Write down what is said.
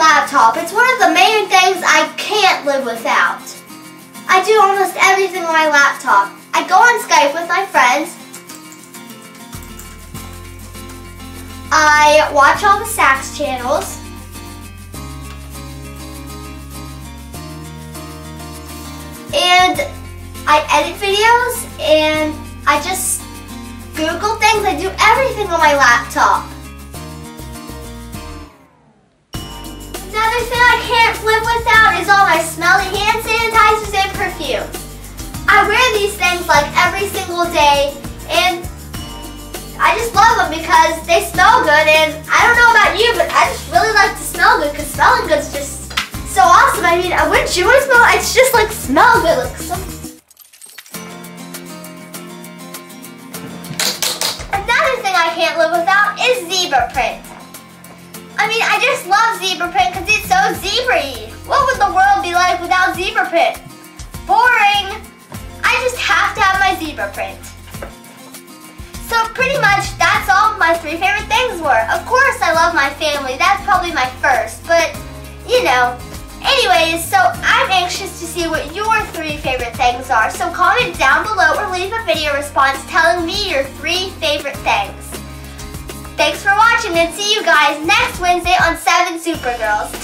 laptop. It's one of the main things I can't live without. I do almost everything on my laptop. I go on Skype with my friends. I watch all the Sax channels. And I edit videos and I just Google things. I do everything on my laptop. Another thing I can't live without is all my smelly hand sanitizers and perfumes. I wear these things like every single day and I just love them because they smell good and I don't know about you but I just really like to smell good because smelling good is just so awesome. I mean, I wouldn't you want to smell? It's just like smell good. Like so Another thing I can't live without is zebra print. I mean, I just love zebra print because it's so zebra-y. What would the world be like without zebra print? Boring. I just have to have my zebra print. So pretty much that's all my three favorite things were. Of course I love my family. That's probably my first. But, you know. Anyways, so I'm anxious to see what your three favorite things are. So comment down below or leave a video response telling me your three favorite things. Watching and see you guys next Wednesday on 7 Supergirls.